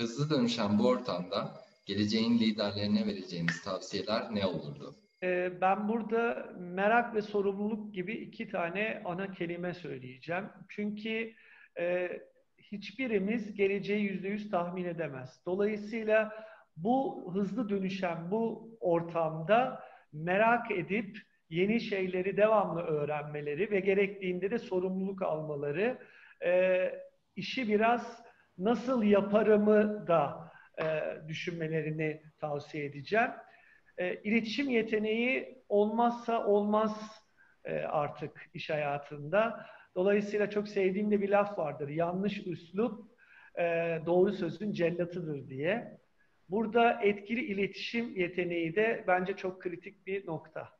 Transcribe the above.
Hızlı dönüşen bu ortamda geleceğin liderlerine vereceğiniz tavsiyeler ne olurdu? Ee, ben burada merak ve sorumluluk gibi iki tane ana kelime söyleyeceğim. Çünkü e, hiçbirimiz geleceği yüzde yüz tahmin edemez. Dolayısıyla bu hızlı dönüşen bu ortamda merak edip yeni şeyleri devamlı öğrenmeleri ve gerektiğinde de sorumluluk almaları e, işi biraz nasıl yaparımı da e, düşünmelerini tavsiye edeceğim. E, iletişim yeteneği olmazsa olmaz e, artık iş hayatında. Dolayısıyla çok sevdiğim de bir laf vardır. Yanlış üslup e, doğru sözün cellatıdır diye. Burada etkili iletişim yeteneği de bence çok kritik bir nokta.